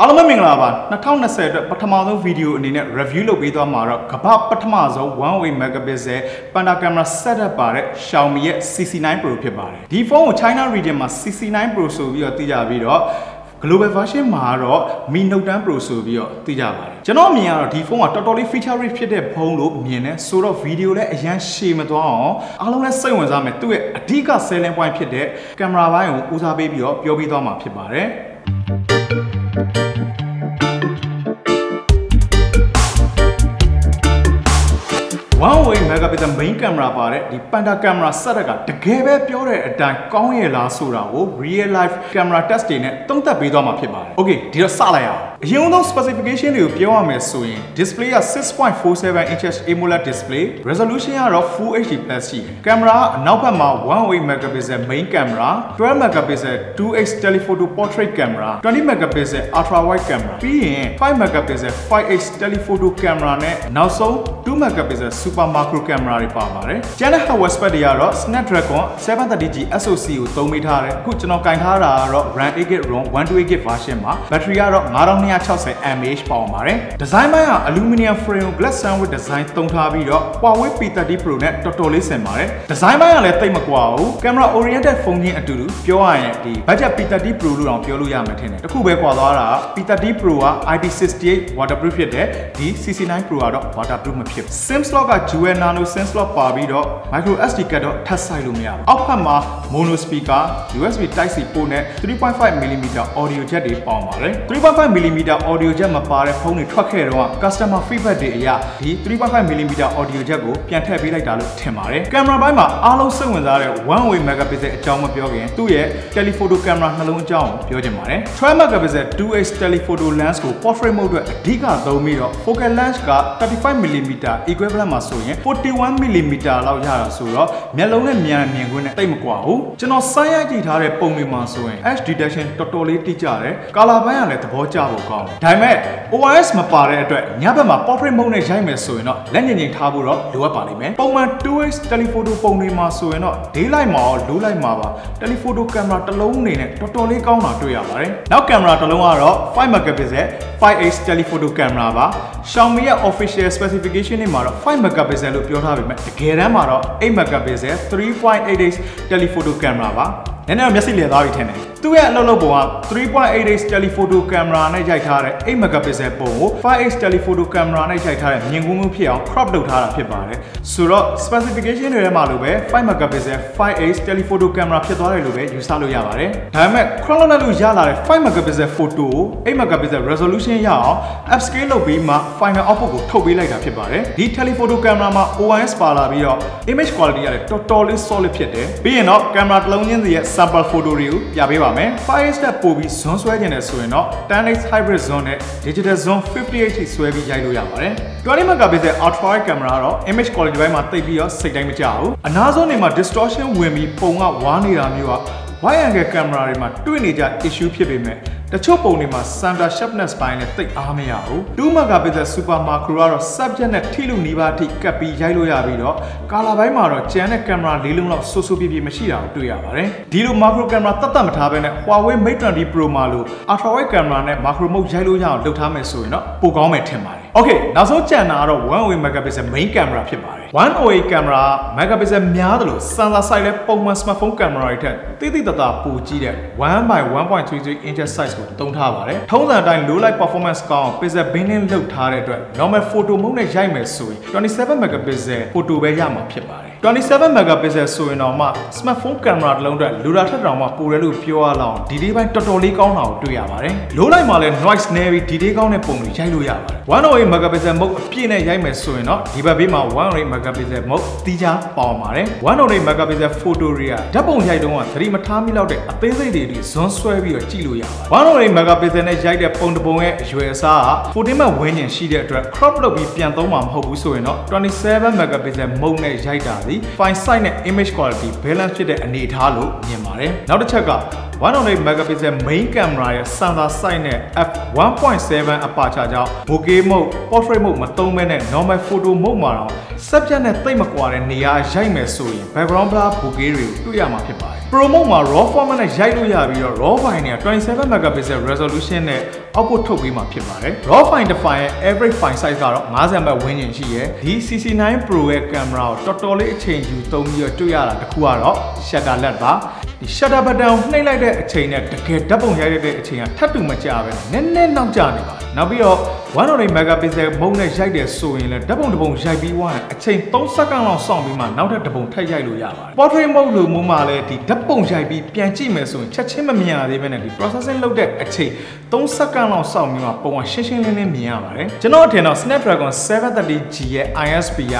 အားလုံးပဲမင်္ဂလာပါ2020အတွက်ပထမဆုံးဗီဒီယိုအနေနဲ့ review လုပ်ပေးသွားမှာတော့ကမ္ဘာပထမဆုံး 1way megapixel panda camera setup ပါတဲ့ Xiaomi ရဲ့ CC9 Pro ဖြစ်ပါတယ်ဒီဖုန်းကို China region မှာ CC9 Pro ဆိုပြီးတော့သိကြပြီးတော့ global version မှာတော့ Mi Note 10 Pro ဆိုပြီးတော့သိကြပါတယ်ကျွန်တော်မြင်ရတော့ဒီဖုန်းကတော်တော်လေး feature rich ဖြစ်တဲ့ဖုန်းလို့မြင်တယ်ဆိုတော့ဗီဒီယိုလည်းအရန်ရှည်မသွားအောင်အားလုံးလည်းစိတ်ဝင်စားမယ်သူ့ရဲ့အဓိက selling point ဖြစ်တဲ့ကင်မရာပိုင်းကိုဦးစားပေးပြီးတော့ပြောပြသွားမှာဖြစ်ပါတယ် one way megapixel main camera ပါတဲ့ဒီ panda camera setup ကတကယ်ပဲပြောတဲ့အတိုင်းကောင်းရဲ့လားဆိုတာကို real life camera test တွေနဲ့သုံးသပ်ပေးသွားမှာဖြစ်ပါတယ်။ Okay ဒီတော့စလိုက်အောင်။ အရင်ဆုံး specification တွေကိုပြောရမယ်ဆိုရင် display က6.47 inches AMOLED display resolution ကတော့ Full HD+ ရှိတယ်။ camera အနောက်ဘက်မှာ one way megapixel main camera 12 megapixel 2x telephoto portrait camera 20 megapixel ultra wide camera ပြီးရင်5 megapixel 5x telephoto camera နဲ့နောက်ဆုံး2 megapixel super macro camera တွေပါပါတယ်။ကျန်တဲ့ hardware spec တွေကတော့ Snapdragon 730G SoC ကိုသုံးမိထားတယ်။အခုကျွန်တော်ကင်ထားတာကတော့ RAM 8GB ROM 128GB version မှာ battery ကတော့9260 mAh ပေါအောင်ပါတယ်။ design ပိုင်းက aluminum frame glass sandwich design သုံးထားပြီးတော့ Huawei P30 Pro နဲ့တော်တော်လေးဆင်ပါတယ်။ design ပိုင်းကလည်းတိတ်မကွာဘူး။ camera oriented ဖုန်းချင်းအတူတူပြောရရင်ဒီ budget P30 Pro လို့တောင်ပြောလို့ရမှာထင်တယ်။တခုပဲကွာသွားတာ P30 Pro က IP68 waterproof ဖြစ်တယ်။ဒီ CC9 Pro ကတော့ waterproof မဖြစ်ဘူး။ SIM slot က dual nano SIM slot ပါပြီးတော့ micro SD card တော့ထပ်ဆိုင်လို့မရဘူး။အောက်ဖက်မှာ mono speaker USB Type C port နဲ့ 3.5mm audio jack တွေပေါင်းပါတယ်။ 3.5mm audio jack မပါတဲ့ဖုန်းတွေထွက်ခဲ့တော့ customer feedback တွေအရဒီ 3.5mm audio jack ကိုပြန်ထည့်ပေးလိုက်တာလို့ထင်ပါတယ်။ကင်မရာပိုင်းမှာအားလုံးစိတ်ဝင်စားတဲ့ one way megapixel အကြောင်းမပြောခင်သူ့ရဲ့ telephoto camera နှလုံးအကြောင်းကိုပြောချင်ပါတယ်။12 megapixel 2x telephoto lens ကို portrait mode အတွက်အဓိကသုံးပြီးတော့ focal length က 35mm equivalent မှာဆိုရင် 41mm လောက်ရတာဆိုတော့မျက်လုံးနဲ့မြန်မြင်ခွင့်နဲ့တိတ်မကွာဘူးကျွန်တော်စိုင်းရိုက်ကြည့်ထားတဲ့ပုံတွေမှာဆိုရင် edge detection တော်တော်လေးတိကျတယ်ကာလာပိုင်းကလည်းသဘောကျဖို့ကောင်းတယ်ဒါပေမဲ့ OIS မပါတဲ့အတွက်ညဘက်မှာ portrait mode နဲ့ရိုက်မယ်ဆိုရင်တော့လက်ငင်ငင်ထားဖို့တော့လိုအပ်ပါလိမ့်မယ်ပုံမှန် 2x telephoto ပုံတွေမှာဆိုရင်တော့ daylight မှာရော low light မှာပါ telephoto camera တစ်လုံးအနေနဲ့တော်တော်လေးကောင်းတာတွေ့ရပါတယ်နောက်ကင်မရာတစ်လုံးကတော့5 megapixel 5x telephoto camera ပါ Xiaomi ရဲ့ official specification တွေမှာတော့5 megapixel လို့ပြောထားပေမဲ့တကယ်တမ်းမှာတော့8 megapixel 3.8x telephoto camera ပါနည်းနည်းမျက်စိလည်သွားပြီထင်တယ်သူ့ရဲ့အလုပ်လုပ်ပုံက 3.8x telephoto camera နဲ့ရိုက်ထားတဲ့8 megapixel ပုံကို 5x telephoto camera နဲ့ရိုက်ထားတဲ့မြင်ကွင်းမှုဖြစ်အောင် crop လုပ်ထားတာဖြစ်ပါတယ်ဆိုတော့ specification တွေထဲမှာလိုပဲ5 megapixel 5x telephoto camera ဖြစ်သွားတယ်လို့ပဲယူဆလို့ရပါတယ်ဒါပေမဲ့ crop လုပ်လိုက်လို့ရလာတဲ့5 megapixel photo ကို8 megapixel resolution ရအောင် upscale လုပ်ပြီးမှ final output ကိုထုတ်ပေးလိုက်တာဖြစ်ပါတယ်ဒီ telephoto camera မှာ OIS ပါလာပြီးတော့ image quality ကလည်းတော်တော်လေး solid ဖြစ်တယ်ပြီးရင်တော့ camera တစ်လုံးချင်းစီရဲ့ sample photo တွေကိုပြပေးပါမယ် 5x တက်ပို့ပြီး zone ဆွဲခြင်းနဲ့ဆိုရင်တော့ 10x hybrid zone နဲ့ digital zone 58ထိဆွဲပြီးရိုက်လို့ရပါတယ် 20 megapixel ultra wide camera ကတော့ image quality ဘက်မှာတိတ်ပြီးတော့စိတ်တိုင်းမကြဘူးအနားဆုံးနေမှာ distortion ဝင်ပြီးပုံကဝါးနေတာမျိုးက wide angle camera တွေမှာတွေ့နေကြ issue ဖြစ်ပေမဲ့ တချို့ပုံတွေမှာ center sharpness ပိုင်းနဲ့တိတ်အားမရဘူး2 megapixel super macro ကတော့ subject နဲ့ထိလို့နီးပါးထိကပ်ပြီးရိုက်လို့ရပြီးတော့ color ဘိုင်းမှာတော့ကျန်တဲ့ camera လေးလုံးလောက်ဆိုးဆိုးပြပြမရှိတာကိုတွေ့ရပါတယ်ဒီလို macro camera တတ်တတ်မထားဘဲနဲ့ Huawei Mate 20 Pro မှာလို့ ultra wide camera နဲ့ macro mode ရိုက်လို့ရအောင်လုပ်ထားမယ်ဆိုရင်တော့ပိုကောင်းမယ်ထင်ပါတယ် Okay နောက်ဆုံးကြံတာကတော့1 megapixel main camera ဖြစ်ပါတယ်108 camera megapixel များတယ်လို့ sensor size လဲပုံမှန် smartphone camera တွေထက်တိတိတသားပိုကြီးတဲ့1 by 1.33 inch size ကိုသုံးထားပါတယ်ထုံးစံအတိုင်း low light performance ကောင်း pixel binning လုပ်ထားတဲ့အတွက် normal photo mode နဲ့ရိုက်မယ်ဆိုရင်27 megapixel photo ပဲရမှာဖြစ်ပါတယ် 27 megapixel ဆိုရင်တော့မှ smartphone camera တစ်လုံးအတွက်လူတာထက်တောင်မှပိုတယ်လို့ပြောရလောက်ဒီဒီပိုင်းတော်တော်လေးကောင်းတာကိုတွေ့ရပါတယ်။ low light မှာလည်း noise နည်းပြီးဒီဒီကောင်းတဲ့ပုံတွေရိုက်လို့ရပါတယ်။108 megapixel mode အပြည့်နဲ့ရိုက်မယ်ဆိုရင်တော့ဒီဘက်ဘေးမှာ108 megapixel mode တီးခြားပေါအောင်ပါတယ်။108 megapixel photo တွေကဓာတ်ပုံရိုက်တုန်းကသတိမထားမိလောက်တဲ့အသေးစိတ်တွေအထိဇွန်းဆွဲပြီးတော့ကြည့်လို့ရပါတယ်။108 megapixel နဲ့ရိုက်တဲ့ပုံတစ်ပုံရဲ့အရွယ်အစားက14 meg ဝန်းကျင်ရှိတဲ့အတွက် crop လုပ်ပြီးပြန်သုံးမှာမဟုတ်ဘူးဆိုရင်တော့27 megapixel mode နဲ့ရိုက်တာသည် file size နဲ့ image quality balance ဖြစ်တဲ့အနေအထားလို့မြင်ပါတယ်။နောက်တစ်ချက်က108 megapixel main camera ရဲ့ sensor size နဲ့ f1.7 aperture ကြောင့် bokeh mode, portrait mode မသုံးဘဲနဲ့ normal photo mode မှာတော့ subject နဲ့တိတ်မကွာတဲ့နေရာရိုက်မယ်ဆိုရင် background blur bokeh တွေကိုတွေ့ရမှာဖြစ်ပါတယ်။ Pro mode မှာ raw format နဲ့ရိုက်လို့ရပြီးတော့ raw file တွေက27 megapixel resolution နဲ့ output ထုတ်ပေးမှာဖြစ်ပါတယ် raw file တစ် file ရဲ့ average file size ကတော့50 MB ဝန်းကျင်ရှိရယ်ဒီ CC9 Pro ရဲ့ camera ကိုတော်တော်လေးအချိန်ယူသုံးပြီးတော့တွေ့ရတာတစ်ခုကတော့ shutter LED ပါဒီ shutter button ကိုနှိပ်လိုက်တဲ့အချိန်နဲ့တကယ်ဓာတ်ပုံရိုက်ရတဲ့အချိန်ကထပ်တူမကြပဲနည်းနည်းနောက်ကျနေပါတယ်နောက်ပြီးတော့108 megapixel မုံနဲ့ရိုက်တယ်ဆိုရင်လည်းဓာတ်ပုံတစ်ပုံရိုက်ပြီးွားရင်အချိန်3စက္ကန့်လောက်စောင့်ပြီးမှနောက်ထပ်တစ်ပုံထပ်ရိုက်လို့ရပါတယ် portrait mode လို့မျိုးမှလည်းဒီဓာတ်ပုံရိုက်ပြီးပြန်ကြည့်မယ်ဆိုရင်ချက်ချင်းမမြင်ရသေးဘဲနဲ့ဒီ processing လုပ်တဲ့အချိန်3စက္ကန့်လောက်စောင့်ပြီးမှပုံကရှင်းရှင်းလင်းလင်းမြင်ရပါတယ်ကျွန်တော်အထင်တော့ Snapdragon 730G ရဲ့ ISP က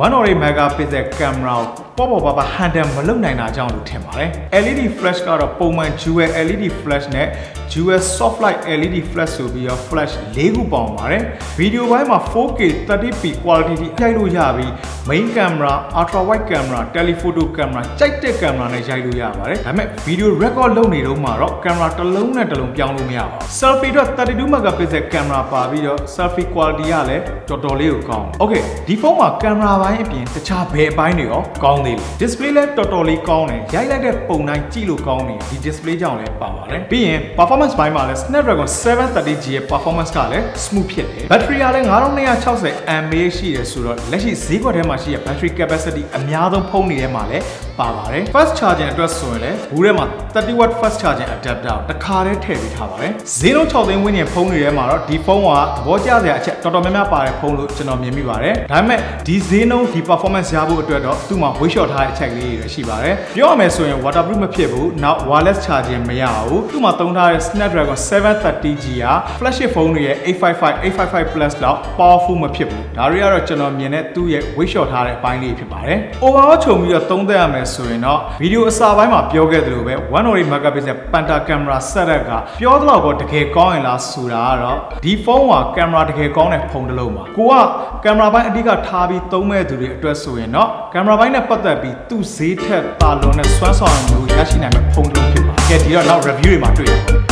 108 megapixel camera ကို ပေါ့ပေါ့ပါပါ handle မလုပ်နိုင်တာကြောင့်လို့ထင်ပါတယ် LED flash ကတော့ပုံမှန် dual LED flash နဲ့ dual soft light LED flash ဆိုပြီးတော့ flash ၄ခုပေါင်းပါတယ်ဗီဒီယိုပိုင်းမှာ 4K 30p quality ထိရိုက်လို့ရပြီး main camera ultra wide camera telephoto camera ကြိုက်တဲ့ camera နဲ့ရိုက်လို့ရပါတယ်ဒါပေမဲ့ video record လုပ်နေတော့မှတော့ camera တစ်လုံးနဲ့တစ်လုံးပြောင်းလို့မရပါဘူး selfie တော့32 megapixel camera ပါပြီးတော့ selfie quality ကလည်းတော်တော်လေးကိုကောင်းတယ် okay ဒီဖုန်းမှာ camera ဘိုင်းအပြင်တခြားဘယ်အပိုင်းတွေရောကောင်းသေးလဲ display လည်းတော်တော်လေးကောင်းတယ်ရိုက်လိုက်တဲ့ပုံတိုင်းကြည့်လို့ကောင်းတယ်ဒီ display ကြောင့်လည်းပါပါတယ်ပြီးရင် performance ဘိုင်းမှာလည်း Snapdragon 730G ရဲ့ performance ကလည်း smooth ဖြစ်တယ် battery ကလည်း9260 mAh ရှိတယ်ဆိုတော့လက်ရှိဈေးကွက်ထဲမှာရှိတဲ့ battery capacity အများဆုံးဖုန်းတွေထဲမှာလည်း ပါပါတယ် fast charging အတွက်ဆိုရင်လည်းဘူးထဲမှာ30 watt fast charging adapter ကိုတစ်ခါတည်းထည့်ပေးထားပါတယ်ဈေးနှုန်း6သိန်းဝန်းကျင်ဖုန်းတွေထဲမှာတော့ဒီဖုန်းကသဘောကျစရာအချက်တော်တော်များများပါတဲ့ဖုန်းလို့ကျွန်တော်မြင်မိပါတယ်ဒါပေမဲ့ဒီဈေးနှုန်းဒီ performance ရဖို့အတွက်တော့သူ့မှာ weight shot ထားတဲ့အချက်လေးတွေရှိပါတယ်ပြောရမယ်ဆိုရင် waterproof မဖြစ်ဘူးနောက် wireless charging မရဘူးသူ့မှာသုံးထားတဲ့ Snapdragon 730G က flagship ဖုန်းတွေရဲ့855 855 plus လောက် powerful မဖြစ်ဘူးဒါတွေကတော့ကျွန်တော်မြင်တဲ့သူ့ရဲ့ weight shot ထားတဲ့အပိုင်းလေးဖြစ်ပါတယ် overall ခြုံပြီးတော့သုံးသပ်ရမယ်ဆိုရင်တော့ဗီဒီယိုအစာပိုင်းမှာပြောခဲ့သလိုပဲ108 megapixel panta camera setup ကပြောသလောက်တော့တကယ်ကောင်းရင်လားဆိုတာကတော့ဒီဖုန်းကကင်မရာတကယ်ကောင်းတဲ့ဖုန်းတစ်လုံးပါကိုကကင်မရာပိုင်းအဓိကထားပြီးသုံးမဲ့သူတွေအတွက်ဆိုရင်တော့ကင်မရာပိုင်းနဲ့ပတ်သက်ပြီးသူ့ဈေးထက်တာလွန်တဲ့စွမ်းဆောင်မှုရရှိနိုင်မဲ့ဖုန်းတစ်လုံးဖြစ်ပါကဲဒီတော့နောက် review တွေမှာတွေ့ရပါ